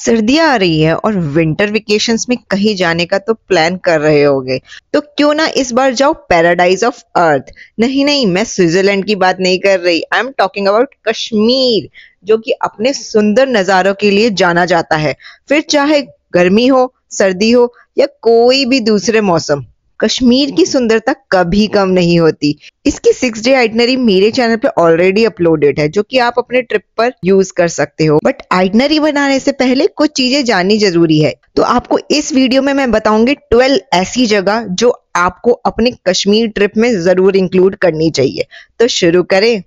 सर्दियाँ आ रही है और विंटर वेकेशन में कहीं जाने का तो प्लान कर रहे होगे। तो क्यों ना इस बार जाओ पैराडाइज ऑफ़ अर्थ नहीं नहीं, मैं स्विट्जरलैंड की बात नहीं कर रही। I am talking about Kashmir जो कि अपने सुंदर नज़ारों के लिए जाना जाता है। फिर चाहे गर्मी हो, सर्दी हो या कोई भी दूसरे मौसम कश्मीर की सुंदरता कभी कम नहीं होती। इसकी सिक्स डे आइटनरी मेरे चैनल पे ऑलरेडी अपलोडेड है जो कि आप अपने ट्रिप पर यूज़ कर सकते हो। बट आइटनरी बनाने से पहले कुछ चीज़ें जाननी ज़रूरी है। तो आपको इस वीडियो में मैं बताऊँगी ट्वेल्व ऐसी जगह जो आपको अपने कश्मीर ट्रिप में ज़रूर इंक्लूड करनी चाहिए। तो शुरू करें।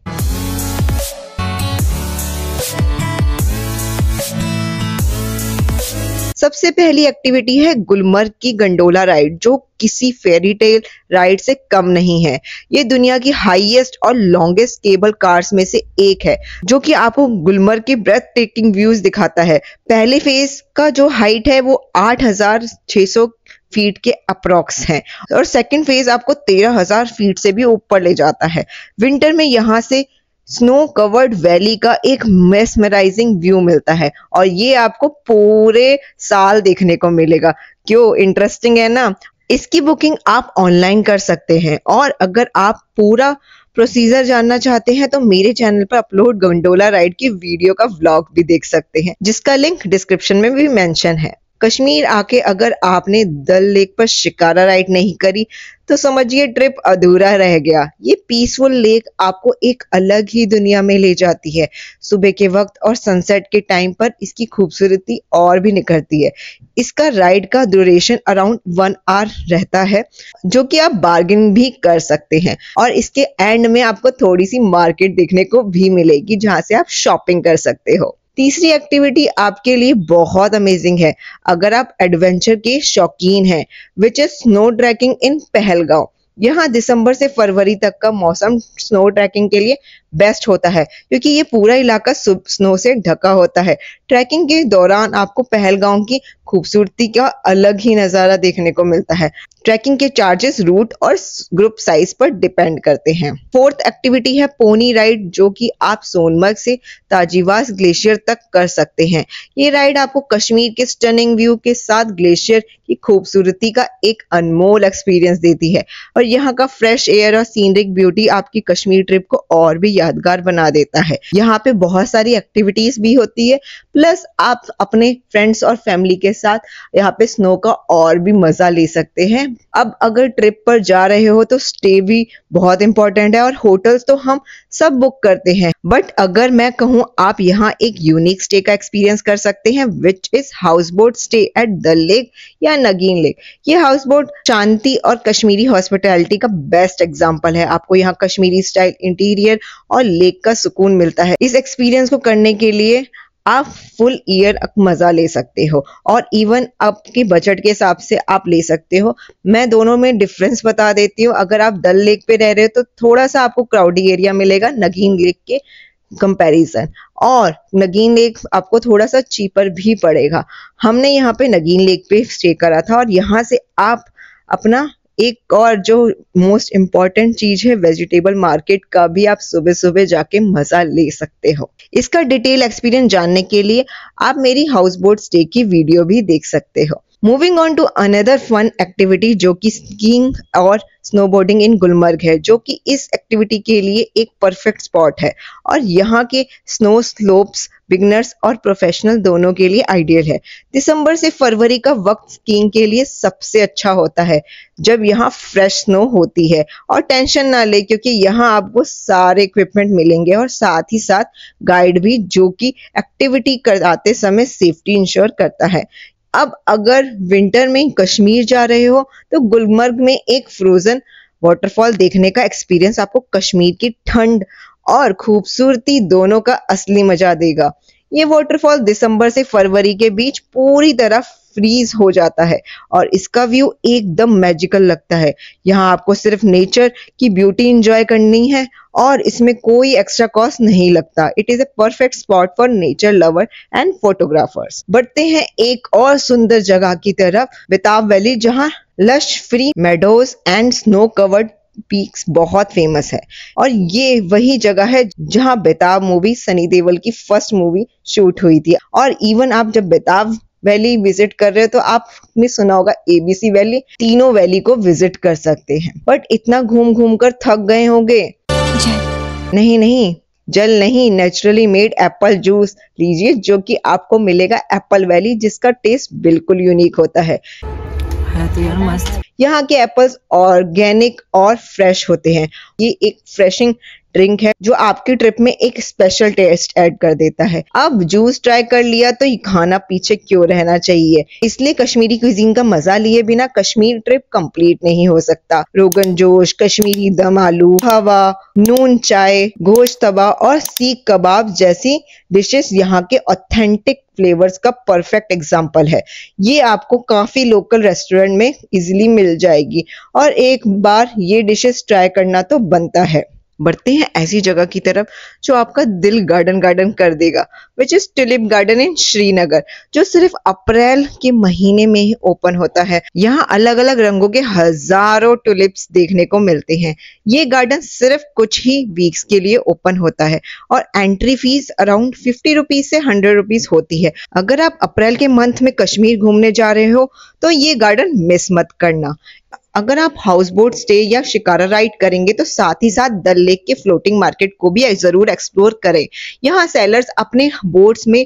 सबसे पहली एक्टिविटी है गुलमर्ग की गंडोला राइड जो किसी फेरी टेल राइड से कम नहीं है। ये दुनिया की हाईएस्ट और लॉन्गेस्ट केबल कार्स में से एक है, जो कि आपको गुलमर्ग के ब्रेथ टेकिंग व्यूज़ दिखाता है। पहले फ़ेज़ का जो हाइट है वो 8600 फीट के अप्रोक्स है और सेकंड फ़ेज़ आपको 13000 फीट से भी ऊपर ले जाता है। विंटर में यहाँ से स्नो कवर्ड वैली का एक मेसमराइजिंग व्यू मिलता है और ये आपको पूरे साल देखने को मिलेगा। क्यों? इंटरेस्टिंग है ना? इसकी बुकिंग आप ऑनलाइन कर सकते हैं और अगर आप पूरा प्रोसीजर जानना चाहते हैं तो मेरे चैनल पर अपलोड गंडोला राइड की वीडियो का व्लॉग भी देख सकते हैं, जिसका लिंक डिस्क्रिप्शन में भी मेंशन है। कश्मीर आके अगर आपने दल लेक पर शिकारा राइड नहीं करी तो समझिए ट्रिप अधूरा रह गया। ये पीसफुल लेक आपको एक अलग ही दुनिया में ले जाती है। सुबह के वक्त और सनसेट के टाइम पर इसकी खूबसूरती और भी निखरती है। इसका राइड का ड्यूरेशन अराउंड वन आवर रहता है, जो कि आप बार्गेन भी कर सकते हैं। और इसके एंड में आपको थोड़ी सी मार्केट देखने को भी मिलेगी, जहाँ से आप शॉपिंग कर सकते हो। तीसरी एक्टिविटी आपके लिए बहुत अमेजिंग है। अगर आप एडवेंचर के शौकीन हैं which is snow trekking in Pahalgam. यहाँ दिसंबर से फरवरी तक का मौसम स्नो ट्रैकिंग के लिए बेस्ट होता है, क्योंकि ये पूरा इलाका स्नो से ढका होता है। ट्रैकिंग के दौरान आपको पहलगांव की खूबसूरती का अलग ही नज़ारा देखने को मिलता है। ट्रैकिंग के चार्जेस रूट और ग्रुप साइज़ पर डिपेंड करते हैं। फोर्थ एक्टिविटी है पोनी राइड जो कि आप सोनमर्ग से ताजीवास ग्लेशियर तक कर सकते हैं। ये राइड आपको कश्मीर के स्टनिंग व्यू के साथ ग्लेशियर की खूबसूरती का एक अनमोल एक्सपीरियंस देती है। और यहाँ का फ्रेश एयर और सीनरिक ब्यूटी आपकी कश्मीर ट्रिप को और भी यादगार बना देता है। यहाँ पे बहुत सारी एक्टिविटीज़ भी होती है प्लस आप अपने फ्रेंड्स और फैमिली के साथ यहाँ पे स्नो का और भी मज़ा ले सकते हैं। अब अगर ट्रिप पर जा रहे हो तो स्टे भी बहुत इंपॉर्टेंट है और होटल्स तो हम सब बुक करते हैं। बट अगर मैं कहूँ, आप यहाँ एक यूनिक स्टे का एक्सपीरियंस कर सकते हैं which is houseboat stay at the lake या नगीन लेक ये हाउस बोट शांति और कश्मीरी हॉस्पिटैलिटी का बेस्ट एग्ज़ाम्पल है। आपको यहाँ कश्मीरी स्टाइल इंटीरियर और लेक का सुकून मिलता है। इस एक्सपीरियंस को करने के लिए आप फुल ईयर मज़ा ले सकते हो और इवन आपके बजट के हिसाब से आप ले सकते हो। मैं दोनों में डिफरेंस बता देती हूँ। अगर आप डल लेक पे रह रहे हो तो थोड़ा सा आपको क्राउडी एरिया मिलेगा नगीन लेक के कंपैरिजन और नगीन लेक आपको थोड़ा सा चीपर भी पड़ेगा। हमने यहाँ पे नगीन लेक पे स्टे करा था और यहाँ से आप अपना एक और जो मोस्ट इंपॉर्टेंट चीज़ है वेजिटेबल मार्केट का भी आप सुबह सुबह जाके मज़ा ले सकते हो। इसका डिटेल एक्सपीरियंस जानने के लिए आप मेरी हाउस बोट स्टे की वीडियो भी देख सकते हो। Moving on to another fun activity जो कि स्कीइंग और स्नोबोर्डिंग इन गुलमर्ग है, जो कि इस एक्टिविटी के लिए एक परफेक्ट स्पॉट है। और यहाँ के स्नो स्लोप्स बिगनर्स और प्रोफेशनल दोनों के लिए आइडियल है। दिसंबर से फरवरी का वक्त स्कीइंग के लिए सबसे अच्छा होता है, जब यहाँ फ्रेश स्नो होती है। और टेंशन ना ले, क्योंकि यहाँ आपको सारे इक्विपमेंट मिलेंगे और साथ ही साथ गाइड भी जो कि एक्टिविटी कराते समय सेफ्टी इंश्योर करता है। अब अगर विंटर में कश्मीर जा रहे हो तो गुलमर्ग में एक फ्रोजन वाटरफॉल देखने का एक्सपीरियंस आपको कश्मीर की ठंड और खूबसूरती दोनों का असली मज़ा देगा। ये वाटरफॉल दिसंबर से फरवरी के बीच पूरी तरह फ्रीज हो जाता है और इसका व्यू एकदम मैजिकल लगता है। यहाँ आपको सिर्फ़ नेचर की ब्यूटी इंजॉय करनी है और इसमें कोई एक्स्ट्रा कॉस्ट नहीं लगता। It is a perfect spot for nature lover and photographers बढ़ते हैं एक और सुंदर जगह की तरफ़ बेताब वैली जहाँ lush free meadows and snow covered peaks बहुत फ़ेमस है। और ये वही जगह है जहाँ बेताब मूवी सनी देवल की फ़र्स्ट मूवी शूट हुई थी। और इवन आप जब बेताब वैली विज़िट कर रहे हो तो आपने सुना होगा एबीसी वैली तीनों वैली को विज़िट कर सकते हैं। बट इतना घूम घूम कर थक गए होंगे। नहीं नहीं जल नहीं नेचुरली मेड एप्पल जूस लीजिए जो कि आपको मिलेगा एप्पल वैली जिसका टेस्ट बिल्कुल यूनिक होता है। यहाँ के एप्पल्स ऑर्गेनिक और फ्रेश होते हैं। ये एक फ्रेशिंग ड्रिंक है, जो आपकी ट्रिप में एक स्पेशल टेस्ट ऐड कर देता है। अब जूस ट्राई कर लिया तो ये खाना पीछे क्यों रहना चाहिए? इसलिए कश्मीरी क्विजीन का मज़ा लिए बिना कश्मीर ट्रिप कंप्लीट नहीं हो सकता। रोगन जोश कश्मीरी दम आलू, हवा, नून चाय, गोश्त तवा और सीख कबाब जैसी डिशेस यहाँ के ऑथेंटिक फ्लेवर्स का परफेक्ट एग्ज़ाम्पल है। ये आपको काफ़ी लोकल रेस्टोरेंट में इजिली मिल जाएगी। और एक बार ये डिशेस ट्राई करना तो बनता है। बढ़ते हैं ऐसी जगह की तरफ़ जो आपका दिल गार्डन गार्डन कर देगा which is tulip garden in Srinagar जो सिर्फ़ अप्रैल के महीने में ही ओपन होता है। यहाँ अलग अलग रंगों के हज़ारों टुलिप्स देखने को मिलते हैं। ये गार्डन सिर्फ़ कुछ ही वीक्स के लिए ओपन होता है और entry fees around fifty rupees से हंड्रेड रुपीज़ होती है। अगर आप अप्रैल के मंथ में कश्मीर घूमने जा रहे हो तो ये गार्डन मिस मत करना। अगर आप हाउस बोट स्टे या शिकारा राइड करेंगे तो साथ ही साथ दल लेक के फ्लोटिंग मार्केट को भी ज़रूर एक्सप्लोर करें। यहाँ सेलर्स अपने बोट्स में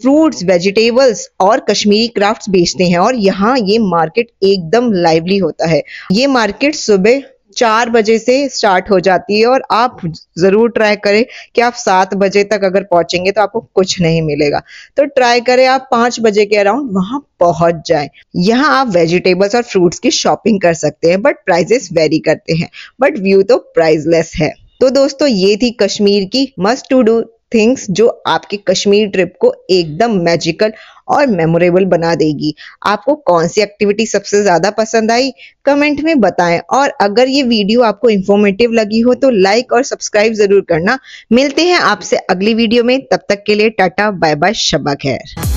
फ्रूट्स वेजिटेबल्स और कश्मीरी क्राफ्ट्स बेचते हैं और यहाँ ये मार्केट एकदम लाइवली होता है। ये मार्केट सुबह चार बजे से स्टार्ट हो जाती है और आप ज़रूर ट्राई करें कि आप सात बजे तक अगर पहुँचेंगे तो आपको कुछ नहीं मिलेगा। तो ट्राई करें आप पाँच बजे के अराउंड वहाँ पहुँच जाए। यहाँ आप वेजिटेबल्स और फ्रूट्स की शॉपिंग कर सकते हैं, बट प्राइजेस वेरी करते हैं। बट व्यू तो प्राइजलेस है। तो दोस्तों, ये थी कश्मीर की मस्ट टू डू थिंग्स जो आपकी कश्मीर ट्रिप को एकदम मैजिकल और मेमोरेबल बना देगी। आपको कौन सी एक्टिविटी सबसे ज़्यादा पसंद आई? कमेंट में बताएँ। और अगर ये वीडियो आपको इंफॉर्मेटिव लगी हो तो लाइक और सब्सक्राइब ज़रूर करना। मिलते हैं आपसे अगली वीडियो में। तब तक के लिए टाटा बाय बाय शबा खैर।